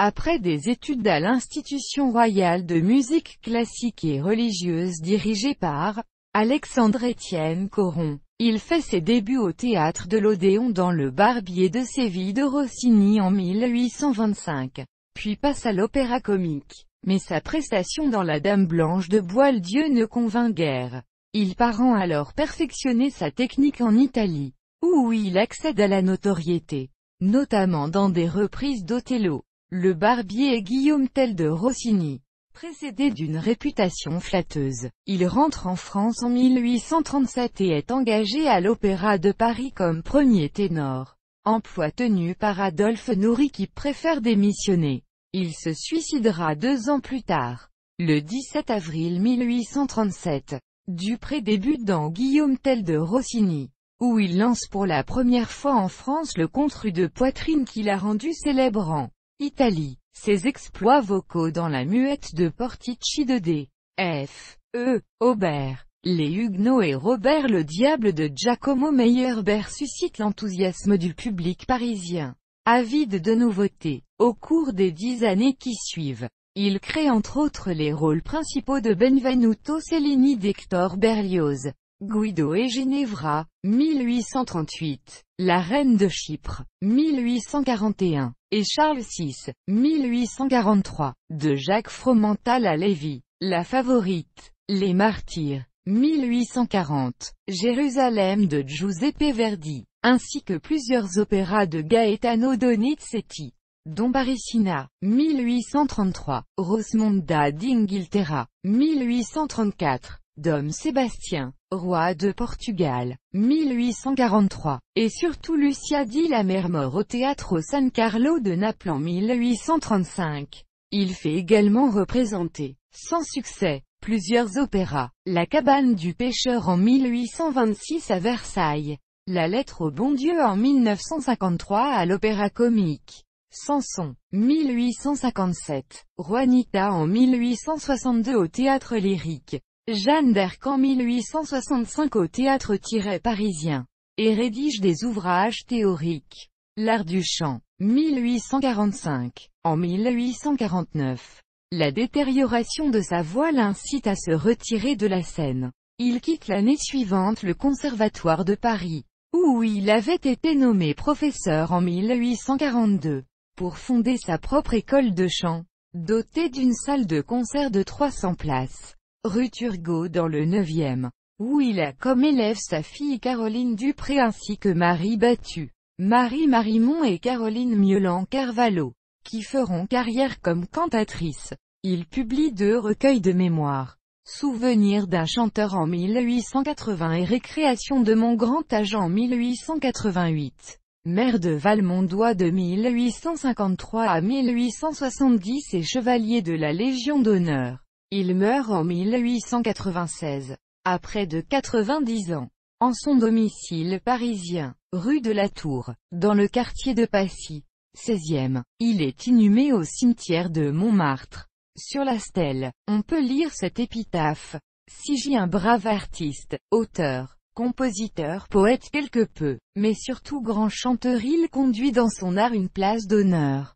Après des études à l'Institution royale de musique classique et religieuse dirigée par Alexandre-Étienne Coron, il fait ses débuts au théâtre de l'Odéon dans le Barbier de Séville de Rossini en 1825, puis passe à l'opéra comique. Mais sa prestation dans La Dame Blanche de Boieldieu ne convainc guère. Il part alors perfectionner sa technique en Italie, où il accède à la notoriété, notamment dans des reprises d'Othello. Le barbier est Guillaume Tell de Rossini. Précédé d'une réputation flatteuse, il rentre en France en 1837 et est engagé à l'Opéra de Paris comme premier ténor. Emploi tenu par Adolphe Nourri qui préfère démissionner. Il se suicidera deux ans plus tard. Le 17 avril 1837, Dupré débute dans Guillaume Tell de Rossini, où il lance pour la première fois en France le contre de poitrine qui l'a rendu célèbre en Italie. Ses exploits vocaux dans la muette de Portici de D. F. E. Aubert, les Huguenots et Robert le Diable de Giacomo Meyerbeer suscitent l'enthousiasme du public parisien. Avide de nouveautés, au cours des dix années qui suivent, il crée entre autres les rôles principaux de Benvenuto Cellini d'Hector Berlioz, Guido et Ginevra, 1838, La Reine de Chypre, 1841, et Charles VI, 1843, de Jacques Fromental à Lévy, La Favorite, Les Martyrs, 1840, Jérusalem de Giuseppe Verdi, ainsi que plusieurs opéras de Gaetano Donizetti, dont Baricina, 1833, Rosmonda d'Inghilterra, 1834, Dom Sébastien, roi de Portugal, 1843, et surtout Lucia di la Mer mort au théâtre San Carlo de Naples en 1835. Il fait également représenter, sans succès, plusieurs opéras, La cabane du pêcheur en 1826 à Versailles, La lettre au bon Dieu en 1953 à l'Opéra Comique, Samson, 1857, Juanita en 1862 au Théâtre Lyrique, Jeanne d'Arc en 1865 au Théâtre-Parisien, et rédige des ouvrages théoriques. L'art du chant, 1845. En 1849, la détérioration de sa voix l'incite à se retirer de la scène. Il quitte l'année suivante le Conservatoire de Paris, où il avait été nommé professeur en 1842, pour fonder sa propre école de chant, dotée d'une salle de concert de 300 places rue Turgot dans le 9e, où il a comme élève sa fille Caroline Dupré ainsi que Marie Battu, Marie Marimont et Caroline Miolan-Carvalho, qui feront carrière comme cantatrices. Il publie deux recueils de mémoires. Souvenirs d'un chanteur en 1880 et Récréation de mon grand âge en 1888. Maire de Valmondois de 1853 à 1870 et chevalier de la Légion d'honneur. Il meurt en 1896, à près de 90 ans, en son domicile parisien, rue de la Tour, dans le quartier de Passy, 16e. Il est inhumé au cimetière de Montmartre. Sur la stèle, on peut lire cette épitaphe. Sigi un brave artiste, auteur, compositeur, poète quelque peu, mais surtout grand chanteur il conduit dans son art une place d'honneur.